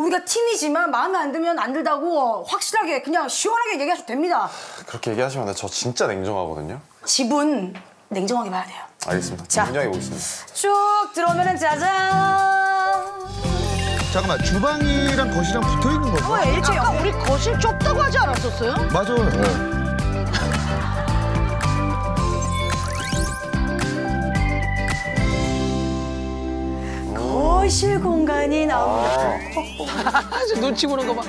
우리가 팀이지만 마음에 안 들면 안 들다고 확실하게 그냥 시원하게 얘기하셔도 됩니다. 그렇게 얘기하시면. 저 진짜 냉정하거든요. 집은 냉정하게 봐야 돼요. 알겠습니다. 자. 냉정하게 보겠습니다. 쭉 들어오면은 짜잔. 잠깐만 주방이랑 거실이랑 붙어 있는 건가? 어, 일체 아까 우리 거실 좁다고 하지 않았었어요? 맞아. 거 실 공간이 나옵니다. 지금 눈치 보는 거 봐.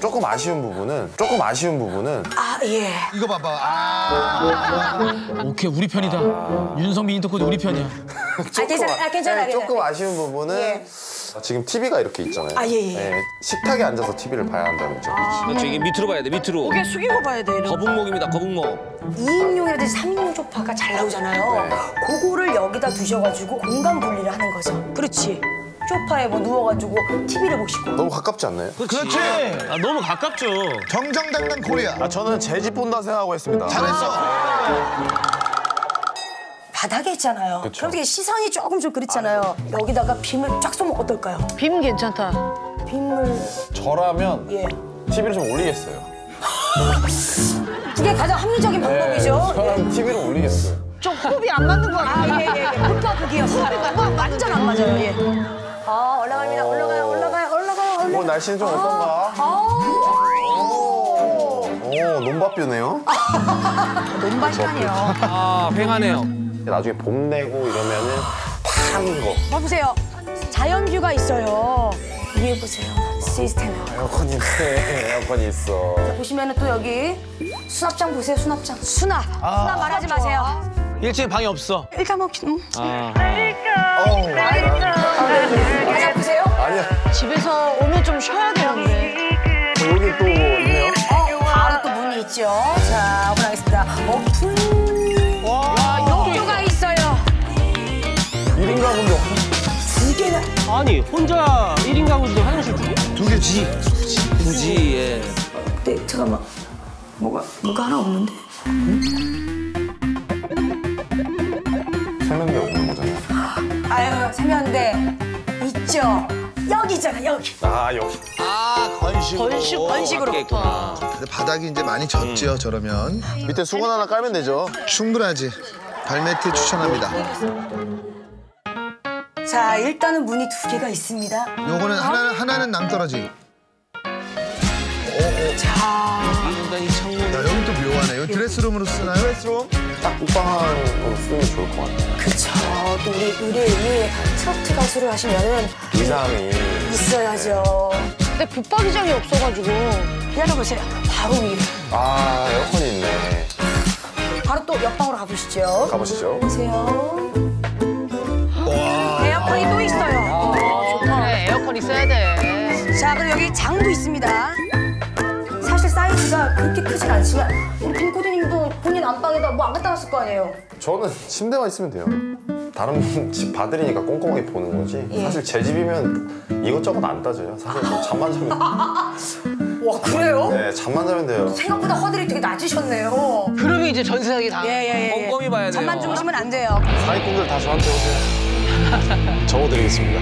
조금 아쉬운 부분은 조금 아쉬운 부분은 아 예. 이거 봐봐. 아, 오케이 우리 편이다. 윤성민 인터코드 우리 편이야. 아 괜찮아, 아, 괜찮아. 네, 조금 괜찮아. 아쉬운 부분은 예. 지금 TV가 이렇게 있잖아요. 아, 예, 예. 네, 식탁에 앉아서 TV를 봐야 한다는 점. 그렇죠. 이게 밑으로 봐야 돼, 밑으로. 고개 숙이고 봐야 돼. 이런. 거북목입니다, 거북목. 2인용이라든지 3인용 소파가 잘 나오잖아요. 네. 그거를 여기다 두셔가지고 공간 분리를 하는 거죠. 그렇지. 소파에 뭐 누워가지고 TV를 보시고. 너무 가깝지 않나요? 그렇지. 아, 너무 가깝죠. 정정당당 코리아. 아, 저는 제 집 본다 생각하고 했습니다. 잘했어. 바닥에 있잖아요. 그쵸. 그럼 되게 시선이 조금 좀 그렇잖아요. 여기다가 빔을 쫙 쏘면 어떨까요? 빔 괜찮다. 빔을 저라면 예. TV를 좀 올리겠어요. 그게 가장 합리적인 방법이죠. 예. 저는 TV를 올리겠어요. 좀 호흡이 안 맞는 거 같아. 아, 예, 예, 예. 극과 극이었어요. 호흡이 완전 안 맞아요. 예. 아, 올라갑니다. 올라가요, 올라가요, 올라가요, 올라가요. 오늘 날씨는 좀 어떤가? 오, 논밭뷰네요. 논밭이라니요. 아, 횡하네요. 나중에 봄 내고 이러면은 파란 거. 봐보세요. 자연뷰가 있어요. 위에 보세요. 시스템. 에어컨 있네. 에어컨이 있어. 보시면 은 또 여기 수납장 보세요. 수납장. 수납. 수납 말하지 마세요. 1층에 방이 없어. 일단 뭐 음. 아, 어우. 아니야. 집에서 오면 좀 쉬어야 되는데. 여기 또 있네요. 어, 바로 또 문이 있죠. 자, 오픈하겠습니다. 오픈. 아니 혼자 1인 가구인데 화장실 두 개? 두 개지. 굳이, 예. 네, 잠깐만. 뭐가 뭐가 하나 없는데. 세면대 없는 거잖아요. 아유, 세면대 있죠. 여기 있잖아, 여기. 아, 여기. 아 건식. 건식 건식으로. 근데 바닥이 이제 많이 젖죠 저러면. 밑에 수건 하나 깔면 되죠. 충분하지. 발매트 추천합니다. 자, 일단은 문이 두 개가 있습니다. 요거는 하나는 하나는 낭떠러지. 자. 야 여기 또 묘하네. 요 드레스룸으로 쓰나요? 드레스룸? 딱 옷방으로 쓰면 좋을 것 같아요. 그쵸. 또 우리 의뢰 위에 트로트 가수를 하시면은 의상이. 있어야죠. 근데 붙박이장이 없어가지고. 기다려보세요. 바로 위에. 아, 에어컨이 있네. 바로 또 옆방으로 가보시죠. 가보시죠. 보세요. 있어야 돼. 자, 그리고 여기 장도 있습니다. 사실 사이즈가 그렇게 크진 않지만 우리 빈코디님도 본인 안방에다 뭐 안 갖다 놨을 거 아니에요. 저는 침대만 있으면 돼요. 다른 집 봐드리니까 꼼꼼하게 보는 거지. 예. 사실 제 집이면 이것저것 안 따져요. 사실 뭐 잠만 자면. 와, 그래요? 네, 잠만 자면 돼요. 생각보다 허들이 되게 낮으셨네요. 그러면 이제 전세 사기 다. 예, 예, 예. 꼼꼼히 봐야 돼요. 잠만 주무시면 안 돼요. 사기꾼들 다 저한테 오세요. 적어드리겠습니다.